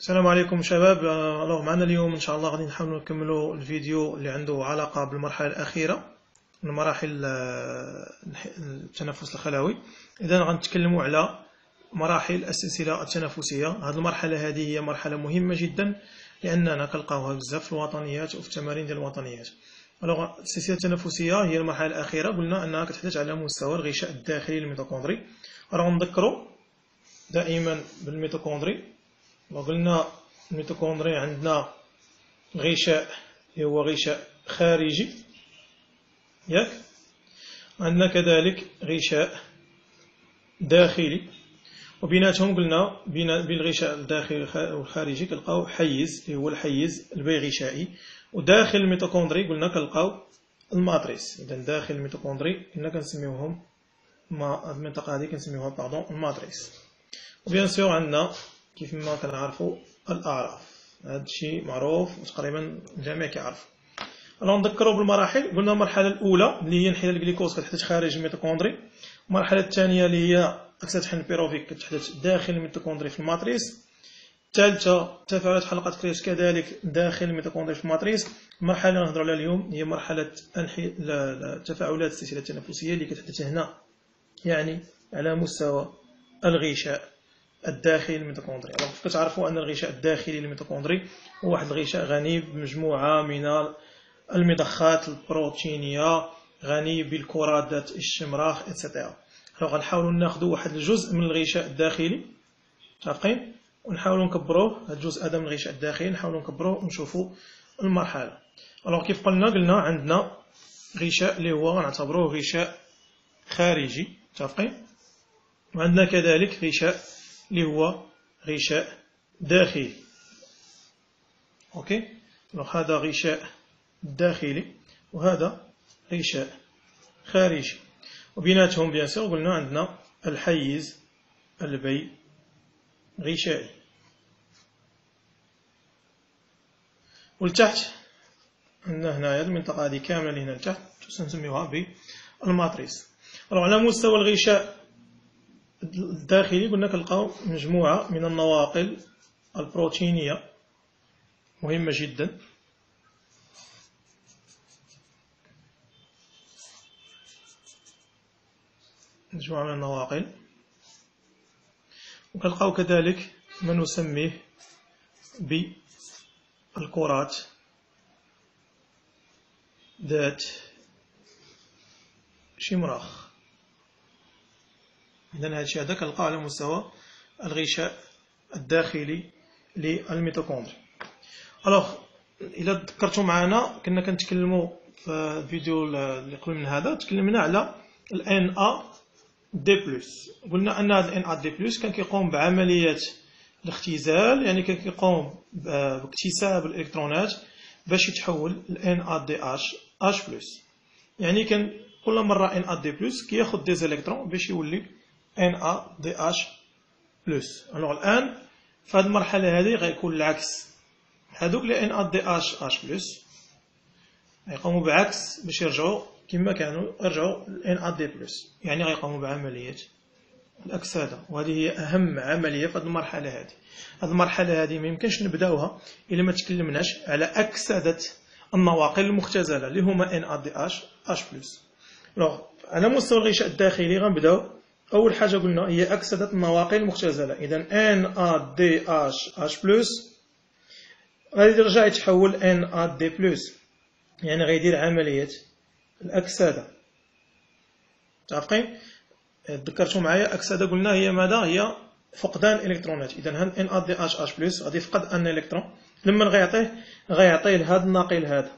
السلام عليكم شباب. alors معنا اليوم. إن شاء الله غادي نحاولوا نكملوا الفيديو اللي عنده علاقة بالمرحلة الأخيرة من مراحل التنفس الخلوي إذا غنتكلموا على مراحل السلسلة التنفسية. هذه المرحلة هذه هي مرحلة مهمة جدا لأننا كنلقاوها بزاف في الوطنيات وفي التمارين ديال الوطنيات. alors السلسلة التنفسية هي المرحلة الأخيرة. قلنا أنها كتحدث على مستوى الغشاء الداخلي لل mitochondrie. راه نذكروا دائما بال mitochondrie وقلنا ال mitochondrie عندنا غشاء اللي هو غشاء خارجي. ياك عندنا كذلك غشاء داخلي. وبيناتهم قلنا بين الغشاء الداخلي والخارجي كنلقاو حيز اللي هو الحيز البيغشائي. وداخل ال mitochondrie قلنا كنلقاو ال matrice. إذا داخل ال mitochondrie قلنا كنسميوهم ما المنطقة هذه كنسميوها pardon ال matrice. و bien sûr عندنا كيف ما كنعرفوا الأعراف. هذا الشيء معروف وتقريبا الجميع كيعرف alors نذكروا بالمراحل. قلنا المرحلة الأولى اللي هي انحلال الجليكوز كتحدث خارج ال mitochondrie. المرحلة الثانية اللي هي أكسدة حمض بيروفيك كتحدث داخل ال mitochondrie في ال matrice. الثالثة تفاعلات حلقة كريبس كذلك داخل ال mitochondrie في ال matrice. المرحلة اللي نهضروا عليها اليوم هي مرحلة انحي تفاعلات السلسلة التنفسية اللي كتحدث هنا يعني على مستوى الغشاء. الداخلي للميتوكوندري. كتعرفوا أن الغشاء الداخلي للميتوكوندري هو واحد الغشاء غني بمجموعة من المضخات البروتينية غني بالكرات ذات الشمراخ اتسيتيرا غنحاولوا ناخذوا واحد الجزء من الغشاء الداخلي. متفقين ونحاولوا نكبروه. هذا الجزء هذا من الغشاء الداخلي. نحاولوا نكبروه ونشوفوا المرحلة. alors كيف قلنا قلنا عندنا غشاء اللي هو غنعتبروه غشاء خارجي. متفقين وعندنا كذلك غشاء اللي هو غشاء داخلي OK هذا غشاء داخلي وهذا غشاء خارجي وبيناتهم bien sûr قلنا عندنا الحيز البي غشائي ولتحت عندنا هنايا المنطقة هذه كاملة اللي هنا لتحت نسميوها بالماتريس على مستوى الغشاء الداخلي قلنا كنلقاو مجموعة من النواقل البروتينية. مهمة جدا. مجموعة من النواقل. وكنلقاو كذلك ما نسميه بالكرات ذات شمراخ. إذا هذا الشيء هذا على مستوى الغشاء الداخلي للميتوكوندري. ألوغ الا تذكرتوا معنا كنا كنتكلموا في الفيديو اللي قبل من هذا تكلمنا على ال NAD plus قلنا أن هذا ال NAD plus كان كيقوم بعمليه الاختزال يعني كان كيقوم باكتساب الالكترونات باش يتحول ال NADH H plus يعني كان ال NAD plus كياخذ des électrons باش يولي NADH plus alors الآن في هذه المرحلة هذه غيكون العكس هذوك les NADH H plus غيقوموا بعكس باش يرجعوا كما كانوا يرجعوا NAD plus يعني غيقوموا بعملية الأكسدة وهذه هي أهم عملية في هذه المرحلة هذه هذه المرحلة هذه ما يمكنش نبداوها إلا ما تكلمناش على أكسدة النواقل المختزلة اللي هما NADH H plus على مستوى الغشاء الداخلي غنبداو أول حاجة قلنا هي أكسدة النواقل المختزلة. إذا NADH H plus غادي يرجع يتحول NAD plus يعني غيدير عملية الأكسدة. متفقين؟ تذكرتوا معايا أكسدة قلنا هي ماذا؟ هي فقدان الإلكترونات إذا NADH H plus غادي يفقد un électron لما غيعطيه؟ غيعطيه لهذا الناقل هذا.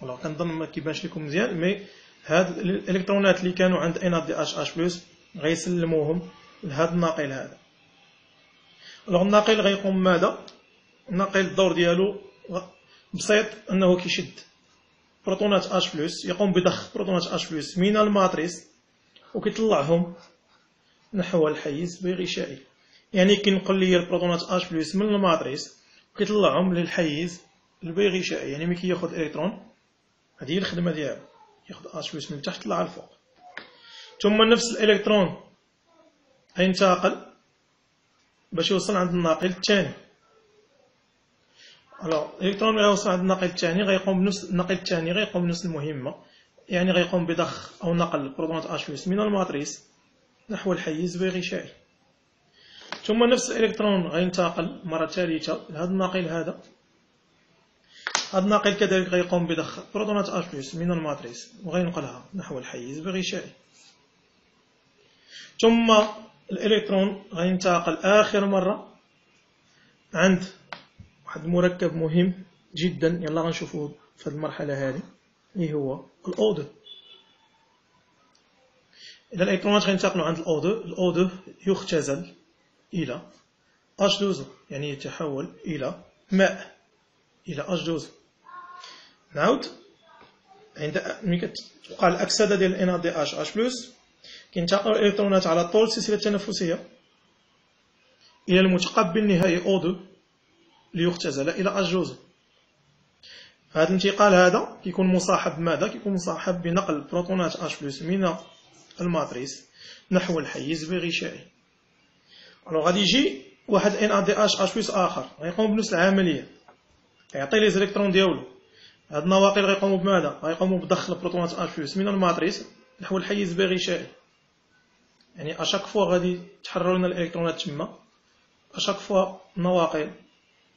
كنظن ما كيبانش لكم مزيان mais هاد الإلكترونات اللي كانوا عند NADH H plus غيسلموهم لهذا الناقل هذا. alors الناقل غيقوم ماذا؟ الناقل الدور ديالو بسيط أنه كيشد. بروتونات H plus يقوم بضخ بروتونات H plus من ال matrice وكيطلعهم نحو الحيز البيغشائي. يعني كينقل لي البروتونات H plus من ال matrice وكيطلعهم للحيز البيغشائي يعني ملي كياخذ الكترون هذه هي الخدمة ديالو. ياخذ H plus من تحت طلع الفوق ثم نفس الإلكترون. ينتقل باش يوصل عند الناقل الثاني. alors الإلكترون غيوصل عند الناقل الثاني غيقوم بنفس الناقل الثاني غيقوم بنفس المهمة. يعني غيقوم بضخ أو نقل بروتونات H plus من ال matrice نحو الحيز البيغشائي ثم نفس الإلكترون. غينتقل مرة ثالثة. لهذا الناقل هذا. هذا الناقل كذلك غيقوم بضخ بروتونات H plus من ال matrice؟ وغينقلها نحو الحيز البيغشائي ثم الإلكترون غينتقل آخر مرة عند واحد المركب مهم جدا. يلا غنشوفوه في المرحلة هذه اللي هو ال O2. إذا الإلكترونات غينتقلوا عند الأودو. الأودو يختزل إلى H2 يعني يتحول إلى ماء إلى H2 نعاود عند ملي كتوقع الأكسدة ديال NADH H كينتقلوا الالكترونات على طول السلسله التنفسيه إلى المتقبل النهائي O2 ليختزل إلى اش جزء هذا الانتقال هذا كيكون مصاحب ماذا؟ كيكون مصاحب بنقل بروتونات H من الماتريس نحو الحيز الغشائي alors غادي يجي واحد NADH H آخر. غيقوم بنفس العملية. يعطي les électrons ديالو. هاد النواقل غيقوموا بماذا؟ غيقوموا بضخ البروتونات plus من الماتريس نحو الحيز البيغشائي يعني à chaque fois غادي تحرروا لنا الإلكترونات تما à chaque fois النواقل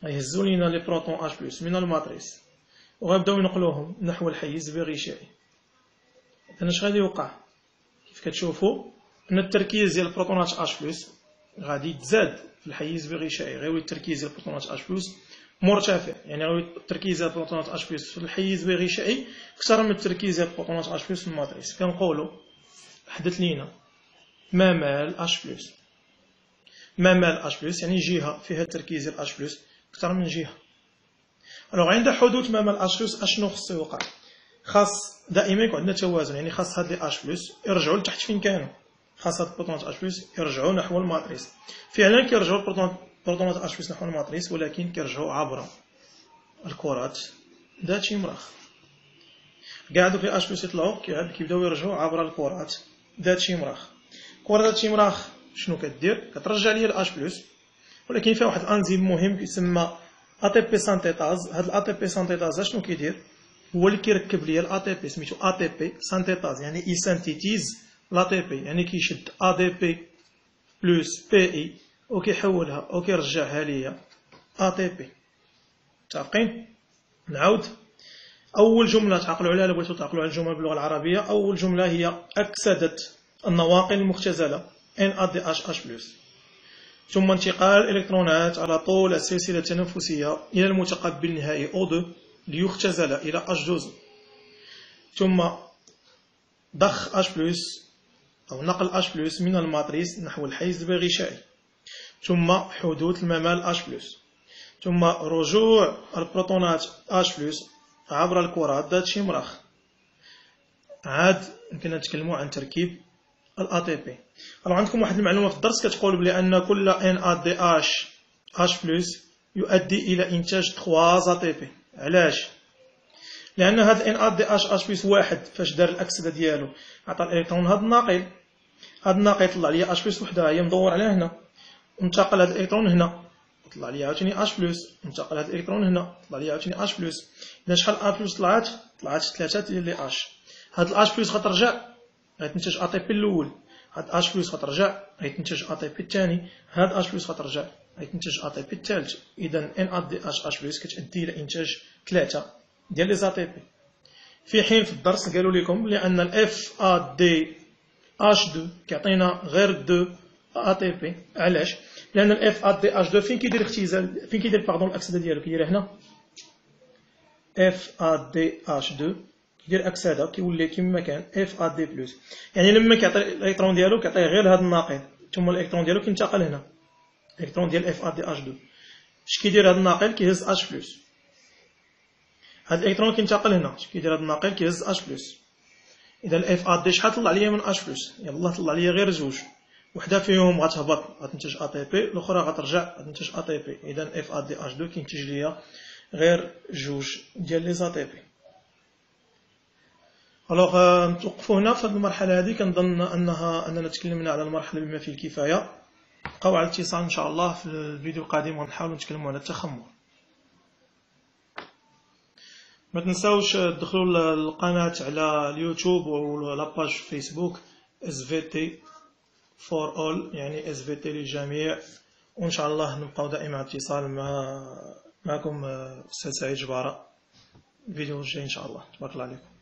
غيهزوا لينا les protons H+ من الماتريس وغنبداو ينقلوهم نحو الحيز البيغشائي اذا اش غادي يوقع؟ كيف كتشوفوا أن التركيز ديال البروتونات H+ غادي يتزاد في الحيز البيغشائي غيولي التركيز ديال البروتونات اش بلس مرتفع. يعني التركيز ديال البروتونات H+ في الحيز البيغشائي أكثر من التركيز ديال البروتونات أش بلس في الماتريس كنقولوا حدث لينا. ما مال أش بلس ما مال أش بلس يعني جهة فيها التركيز ديال اش بلس أكثر من جهة. alors عند حدوث ممال H+ أشنو خصو يوقع؟ خاص دائما يكون عندنا توازن يعني خاص هاد les H+ يرجعوا لتحت فين كانوا. خاص هاد البروتونات أش بلس يرجعوا نحو الماتريس فعلا كيرجعوا البروتونات اش بلس نحو الماتريس ولكن كيرجعوا عبر الكرات ذات شمراخ كاع دوك les H+ يطلعوا كيبداو يرجعوا عبر الكرات ذات شمراخ كره ذات شمراخ شنو كدير كترجع ليا الاش بلس ولكن فيها واحد الانزيم مهم كيسمى ATP synthétase هاد ال ATP synthétase شنو كيدير هو اللي كيركب ليا ال ATP سميتو ATP synthétase يعني ي synthétise l'ATP يعني كيشد ADP + Pi وكيحولها وكيرجعها ليا ATP متفقين نعاود أول جملة تعقلوا عليها بغيتو تعقلوا على الجمل باللغة العربية أول جملة هي أكسدت النواقل المختزلة. إن أ دي اش اش بلس. ثم انتقال الإلكترونات على طول السلسلة التنفسية إلى المتقبل النهائي O2 ليختزل إلى H2 ثم ضخ H+, أو نقل H+, من الماتريس نحو الحيز الغشائي ثم حدوث الممال H+, ثم رجوع البروتونات H+, عبر الكرات. ذات شمراخ عاد يمكن نتكلموا عن تركيب ال ATP عندكم واحد المعلومة في الدرس كتقول بلي أن كل اش بلس يؤدي إلى إنتاج 3 ATP علاش؟ لأن هذا اش بلس واحد فاش دار الأكسدة ديالو. عطى الإلكترون هذا الناقل. هذا الناقل طلع لي اش بلس وحدة. هي مدور على هنا. انتقل هذا الالكترون هنا. طلع لي عاوتاني اش بلس انتقل هذا الالكترون هنا. طلع لي عاوتاني اش بلس إذا شحال ا بلس طلعت؟ طلعت ثلاثة ديال les H هاد الاش بلس غترجع غيتنتج ا تي بي الأول. هاد اش بلس غترجع غيتنتج ا تي بي الثاني. هاد اش بلس غترجع غيتنتج ا تي بي الثالث. إذا إن ا دي اش اش بلس كتؤدي إلى إنتاج ثلاثة ديال les ATP في حين في الدرس قالوا لكم لأن ال FADH2 كيعطينا غير 2 ATP علاش لأن ال FADH2 فين كيدير اختزال فين كيدير pardon الاكسده ديالو كيدير هنا اف ا دي اش 2 كيدير اكسده كيولي كما كان FAD+ يعني لما كيعطي الالكترون ديالو كيعطيه غير هذا الناقل ثم الالكترون ديالو كينتقل هنا الالكترون ديال اف ا دي اش 2 اش كيدير هذا الناقل كيهز اش بلس هذا الالكترون كينتقل هنا اش كيدير هذا الناقل كيهز اش بلس اذا ال FAD شحال طلع ليا من اش بلس يلاه طلع ليا غير زوج وحده فيهم غتهبط غتنتج ATP الأخرى غترجع غتنتج ATP إذا اف ا دي اش 2 كينتج ليا غير جوج ديال les ATP alors نتوقفوا هنا في هذه المرحلة هذه كنظن أنها أننا تكلمنا على المرحلة بما فيه الكفاية. بقاو على الاتصال إن شاء الله في الفيديو القادم ونحاول نتكلموا على التخمر. ما تنساوش تدخلوا القناة على اليوتيوب ولا page في فيسبوك T for all يعني SVT للجميع وان شاء الله نبقاو دائما اتصال مع معكم أستاذ سعيد جبارة. الفيديو الجاي ان شاء الله تبارك الله عليكم.